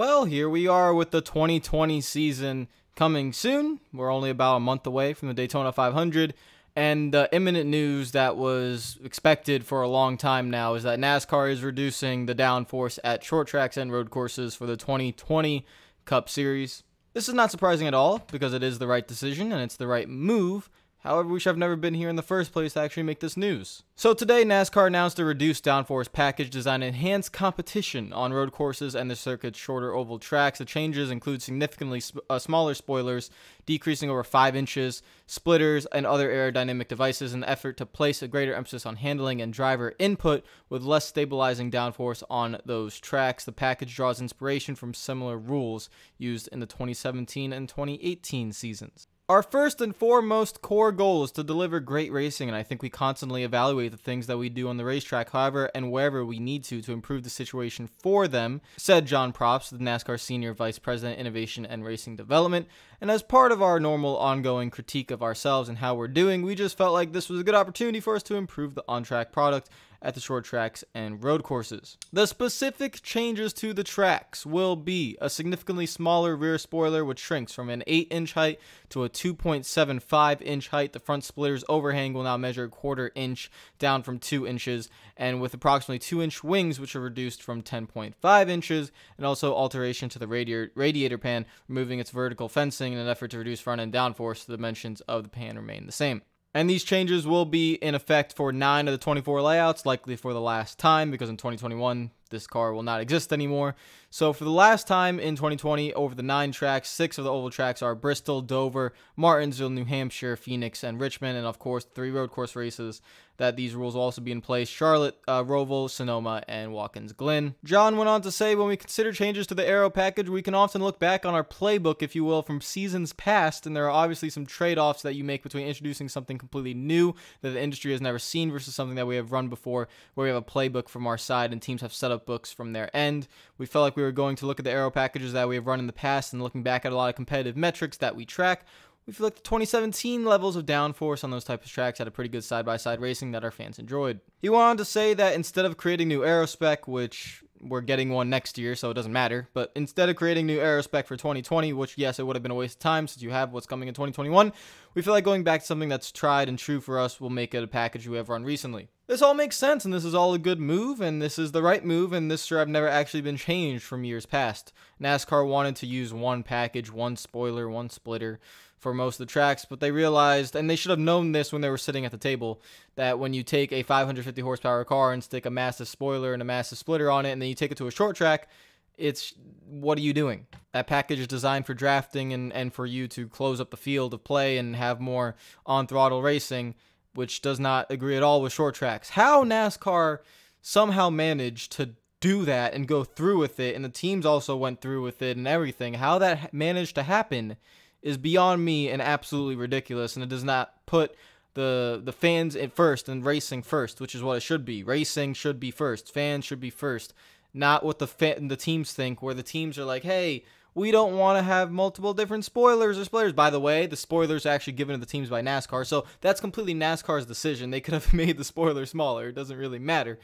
Well, here we are with the 2020 season coming soon. We're only about a month away from the Daytona 500. And the imminent news that was expected for a long time now is that NASCAR is reducing the downforce at short tracks and road courses for the 2020 Cup Series. This is not surprising at all because it is the right decision and it's the right move. However, we should have never been here in the first place to actually make this news. So today, NASCAR announced a reduced downforce package designed to enhance competition on road courses and the circuit's shorter oval tracks. The changes include significantly sp- uh, smaller spoilers, decreasing over 5 inches, splitters, and other aerodynamic devices in an effort to place a greater emphasis on handling and driver input with less stabilizing downforce on those tracks. The package draws inspiration from similar rules used in the 2017 and 2018 seasons. Our first and foremost core goal is to deliver great racing, and I think we constantly evaluate the things that we do on the racetrack, however, and wherever we need to to improve the situation for them, said John Probst, the NASCAR Senior Vice President, Innovation and Racing Development. And as part of our normal ongoing critique of ourselves and how we're doing, we just felt like this was a good opportunity for us to improve the on track product at the short tracks and road courses. The specific changes to the tracks will be a significantly smaller rear spoiler, which shrinks from an 8 inch height to a 2.75 inch height. The front splitter's overhang will now measure a quarter inch down from 2 inches, and with approximately 2 inch wings, which are reduced from 10.5 inches, and also alteration to the radiator, radiator pan, removing its vertical fencing in an effort to reduce front end downforce. The dimensions of the pan remain the same. And these changes will be in effect for 9 of the 24 layouts, likely for the last time, because in 2021, this car will not exist anymore. So for the last time in 2020, over the nine tracks, six of the oval tracks are Bristol, Dover, Martinsville, New Hampshire, Phoenix, and Richmond, and of course three road course races. That these rules will also be in place: Charlotte, uh, Roval, Sonoma, and Watkins Glen. John went on to say, when we consider changes to the aero package, we can often look back on our playbook, if you will, from seasons past, and there are obviously some trade-offs that you make between introducing something completely new that the industry has never seen versus something that we have run before, where we have a playbook from our side and teams have set up books from their end. We felt like we were going to look at the aero packages that we have run in the past and looking back at a lot of competitive metrics that we track. We feel like the 2017 levels of downforce on those types of tracks had a pretty good side by side racing that our fans enjoyed. He went on to say that instead of creating new aero spec, which we're getting one next year, so it doesn't matter. But instead of creating new aero spec for 2020, which yes, it would have been a waste of time since you have what's coming in 2021, we feel like going back to something that's tried and true for us will make it a package we have run recently. This all makes sense, and this is all a good move, and this is the right move, and this have never actually been changed from years past. NASCAR wanted to use one package, one spoiler, one splitter for most of the tracks, but they realized, and they should have known this when they were sitting at the table, that when you take a 550 horsepower car and stick a massive spoiler and a massive splitter on it, and then you take it to a short track, it's what are you doing? That package is designed for drafting and, and for you to close up the field of play and have more on throttle racing, which does not agree at all with short tracks. How NASCAR somehow managed to do that and go through with it, and the teams also went through with it and everything, how that managed to happen is beyond me and absolutely ridiculous, and it does not put the the fans at first and racing first, which is what it should be. Racing should be first. Fans should be first, not what the fan, the teams think. Where the teams are like, hey, we don't want to have multiple different spoilers or splitters. By the way, the spoilers are actually given to the teams by NASCAR, so that's completely NASCAR's decision. They could have made the spoiler smaller. It doesn't really matter.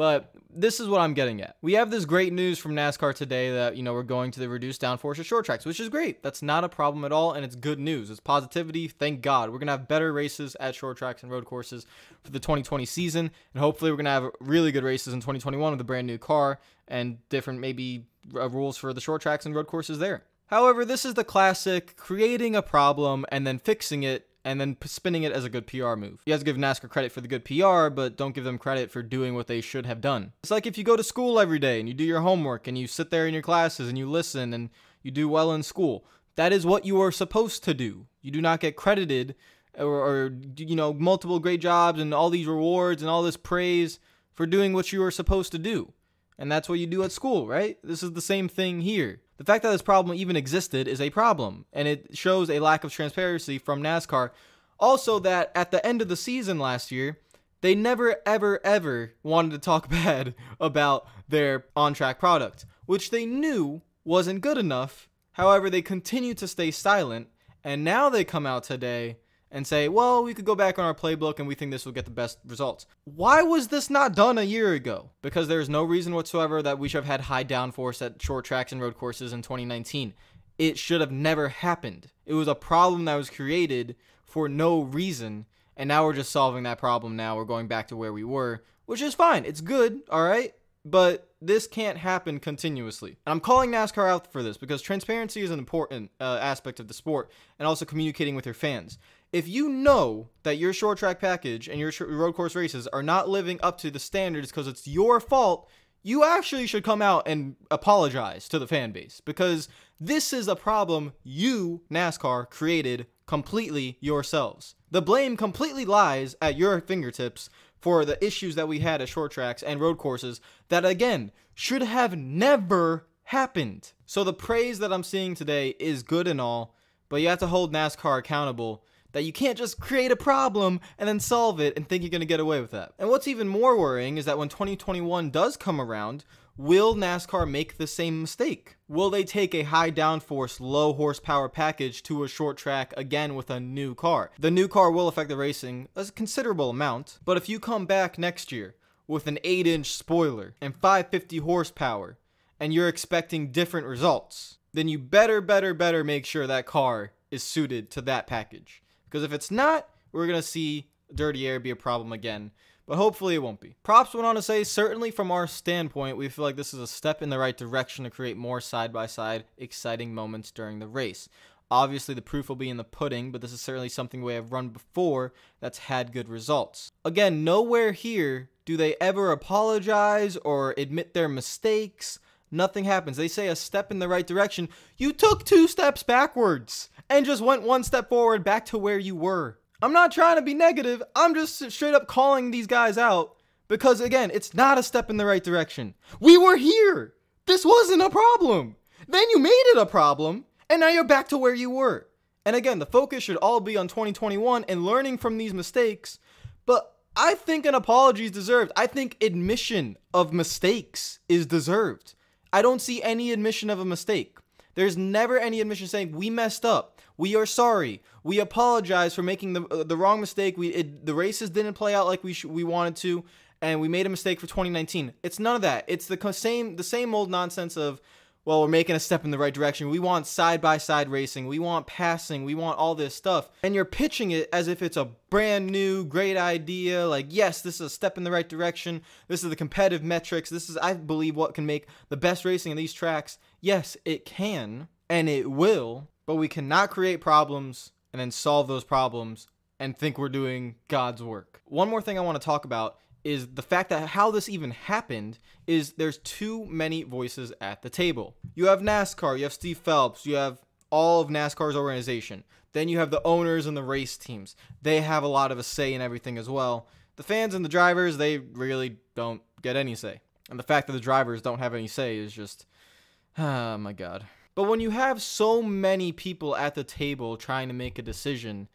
But this is what I'm getting at. We have this great news from NASCAR today that, you know, we're going to the reduced downforce of short tracks, which is great. That's not a problem at all, and it's good news. It's positivity. Thank God. We're going to have better races at short tracks and road courses for the 2020 season, and hopefully we're going to have really good races in 2021 with a brand new car and different, maybe, Uh, rules for the short tracks and road courses there. However, this is the classic creating a problem and then fixing it and then spinning it as a good PR move. You have to give NASCAR credit for the good PR, but don't give them credit for doing what they should have done. It's like if you go to school every day and you do your homework and you sit there in your classes and you listen and you do well in school. That is what you are supposed to do. You do not get credited or, or you know, multiple great jobs and all these rewards and all this praise for doing what you are supposed to do. And that's what you do at school, right? This is the same thing here. The fact that this problem even existed is a problem, and it shows a lack of transparency from NASCAR. Also, that at the end of the season last year, they never, ever, ever wanted to talk bad about their on track product, which they knew wasn't good enough. However, they continued to stay silent, and now they come out today and say, well, we could go back on our playbook and we think this will get the best results. Why was this not done a year ago? Because there's no reason whatsoever that we should have had high downforce at short tracks and road courses in 2019. It should have never happened. It was a problem that was created for no reason, and now we're just solving that problem now. We're going back to where we were, which is fine. It's good, all right? But this can't happen continuously. And I'm calling NASCAR out for this because transparency is an important uh, aspect of the sport and also communicating with your fans. If you know that your short track package and your road course races are not living up to the standards because it's your fault, you actually should come out and apologize to the fan base because this is a problem you, NASCAR, created completely yourselves. The blame completely lies at your fingertips for the issues that we had at short tracks and road courses that, again, should have never happened. So the praise that I'm seeing today is good and all, but you have to hold NASCAR accountable that you can't just create a problem and then solve it and think you're going to get away with that. And what's even more worrying is that when 2021 does come around, Will NASCAR make the same mistake? Will they take a high downforce, low horsepower package to a short track again with a new car? The new car will affect the racing a considerable amount, but if you come back next year with an 8 inch spoiler and 550 horsepower and you're expecting different results, then you better, better, better make sure that car is suited to that package. Because if it's not, we're going to see dirty air be a problem again but hopefully it won't be. Probst went on to say, certainly from our standpoint, we feel like this is a step in the right direction to create more side by side exciting moments during the race. Obviously, the proof will be in the pudding, but this is certainly something we have run before that's had good results. Again, nowhere here do they ever apologize or admit their mistakes. Nothing happens. They say a step in the right direction. You took two steps backwards and just went one step forward back to where you were. I'm not trying to be negative. I'm just straight up calling these guys out because, again, it's not a step in the right direction. We were here. This wasn't a problem. Then you made it a problem, and now you're back to where you were. And again, the focus should all be on 2021 and learning from these mistakes. But I think an apology is deserved. I think admission of mistakes is deserved. I don't see any admission of a mistake. There's never any admission saying we messed up. We are sorry. We apologize for making the uh, the wrong mistake. We it, the races didn't play out like we sh- we wanted to, and we made a mistake for 2019. It's none of that. It's the same the same old nonsense of well, we're making a step in the right direction. We want side by side racing. We want passing. We want all this stuff. And you're pitching it as if it's a brand new, great idea. Like, yes, this is a step in the right direction. This is the competitive metrics. This is, I believe, what can make the best racing in these tracks. Yes, it can and it will, but we cannot create problems and then solve those problems and think we're doing God's work. One more thing I want to talk about is the fact that how this even happened is there's too many voices at the table. You have NASCAR, you have Steve Phelps, you have all of NASCAR's organization. Then you have the owners and the race teams. They have a lot of a say in everything as well. The fans and the drivers, they really don't get any say. And the fact that the drivers don't have any say is just, oh my god. But when you have so many people at the table trying to make a decision,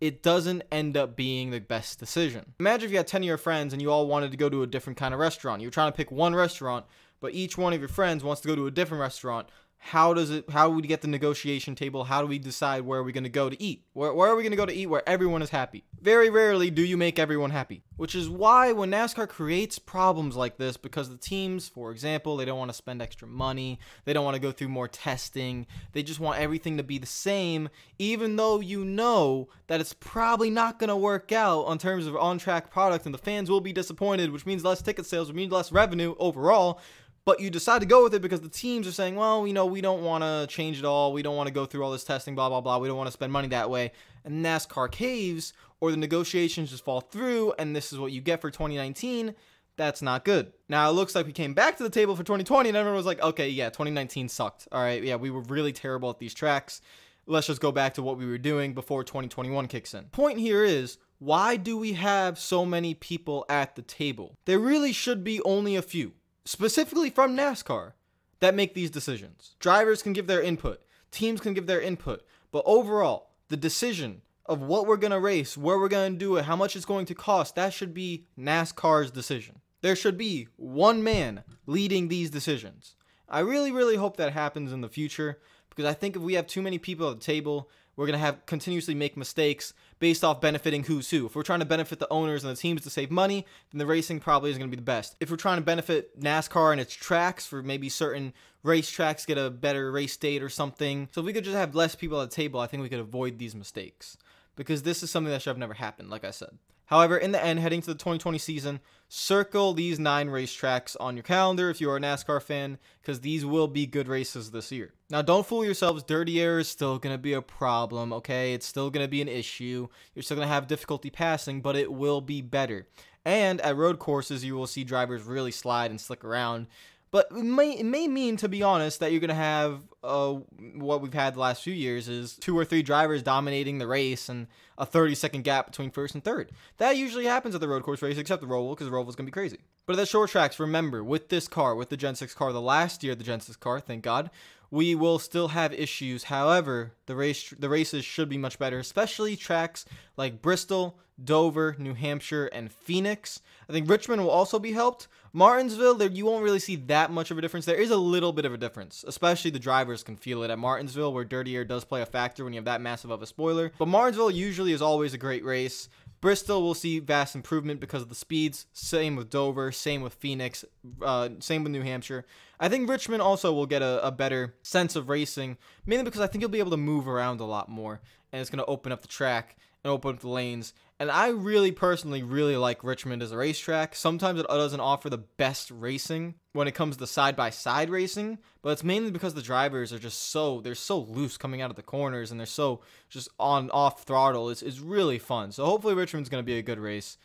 it doesn't end up being the best decision. Imagine if you had 10 of your friends and you all wanted to go to a different kind of restaurant. You're trying to pick one restaurant, but each one of your friends wants to go to a different restaurant how does it how do we get the negotiation table? How do we decide where are we going to go to eat? Where, where are we going to go to eat where everyone is happy? Very rarely do you make everyone happy which is why when nascar creates problems like this because the teams for example they don't want to spend extra money they don't want to go through more testing they just want everything to be the same even though you know that it's probably not going to work out on terms of on track product and the fans will be disappointed which means less ticket sales which means less revenue overall but you decide to go with it because the teams are saying, well, you know, we don't want to change it all. We don't want to go through all this testing, blah, blah, blah. We don't want to spend money that way. And NASCAR caves or the negotiations just fall through, and this is what you get for 2019. That's not good. Now it looks like we came back to the table for 2020, and everyone was like, okay, yeah, 2019 sucked. All right, yeah, we were really terrible at these tracks. Let's just go back to what we were doing before 2021 kicks in. Point here is, why do we have so many people at the table? There really should be only a few specifically from NASCAR, that make these decisions. Drivers can give their input, teams can give their input, but overall, the decision of what we're going to race, where we're going to do it, how much it's going to cost, that should be NASCAR's decision. There should be one man leading these decisions. I really, really hope that happens in the future because I think if we have too many people at the table, we're going to have continuously make mistakes based off benefiting who's who. If we're trying to benefit the owners and the teams to save money, then the racing probably is going to be the best. If we're trying to benefit NASCAR and its tracks for maybe certain racetracks get a better race date or something. So if we could just have less people at the table, I think we could avoid these mistakes because this is something that should have never happened, like I said. However, in the end, heading to the 2020 season, circle these nine racetracks on your calendar if you are a NASCAR fan, because these will be good races this year. Now, don't fool yourselves. Dirty air is still going to be a problem, okay? It's still going to be an issue. You're still going to have difficulty passing, but it will be better. And at road courses, you will see drivers really slide and slick around. But it may, it may mean, to be honest, that you're going to have uh, what we've had the last few years is two or three drivers dominating the race and a 30 second gap between first and third. That usually happens at the road course race, except the Roval, because the Roval is going to be crazy. But at the short tracks, remember, with this car, with the Gen 6 car, the last year the Gen 6 car, thank God, we will still have issues. However, the race the races should be much better, especially tracks like Bristol, Dover, New Hampshire, and Phoenix. I think Richmond will also be helped. Martinsville, there you won't really see that much of a difference. There is a little bit of a difference, especially the drivers can feel it at Martinsville, where dirty air does play a factor when you have that massive of a spoiler. But Martinsville usually is always a great race. Bristol will see vast improvement because of the speeds. Same with Dover, same with Phoenix, uh, same with New Hampshire. I think Richmond also will get a, a better sense of racing, mainly because I think you'll be able to move around a lot more, and it's going to open up the track and open up the lanes. And I really personally really like Richmond as a racetrack. Sometimes it doesn't offer the best racing when it comes to side by side racing, but it's mainly because the drivers are just so they're so loose coming out of the corners and they're so just on off throttle. It's it's really fun. So hopefully Richmond's going to be a good race.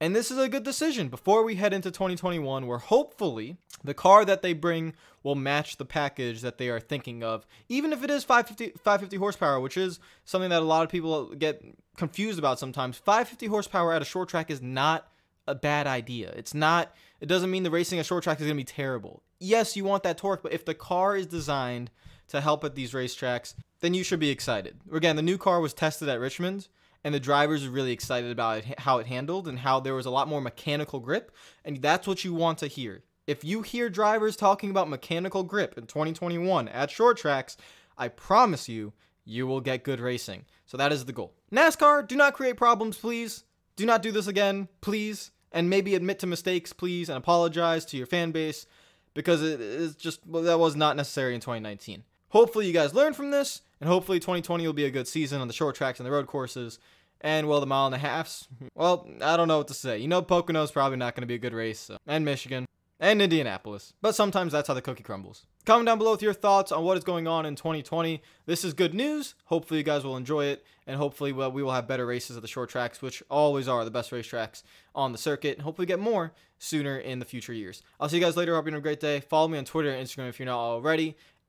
And this is a good decision before we head into 2021, where hopefully the car that they bring will match the package that they are thinking of, even if it is 550, 550 horsepower, which is something that a lot of people get confused about sometimes. 550 horsepower at a short track is not a bad idea. It's not, it doesn't mean the racing a short track is going to be terrible. Yes, you want that torque, but if the car is designed to help at these racetracks, then you should be excited. Again, the new car was tested at Richmond and the drivers are really excited about it, how it handled and how there was a lot more mechanical grip and that's what you want to hear. If you hear drivers talking about mechanical grip in 2021 at short tracks i promise you you will get good racing. So that is the goal. Nascar do not create problems please. Do not do this again please. And maybe admit to mistakes please and apologize to your fan base because it is just well, that was not necessary in 2019 hopefully you guys learned from this and hopefully 2020 will be a good season on the short tracks and the road courses. And well, the mile and a halfs. Well, I don't know what to say. You know, Pocono's probably not going to be a good race. So. And Michigan. And Indianapolis. But sometimes that's how the cookie crumbles. Comment down below with your thoughts on what is going on in 2020. This is good news. Hopefully, you guys will enjoy it. And hopefully, well, we will have better races at the short tracks, which always are the best racetracks on the circuit. And hopefully, get more sooner in the future years. I'll see you guys later. Hope you have a great day. Follow me on Twitter and Instagram if you're not already.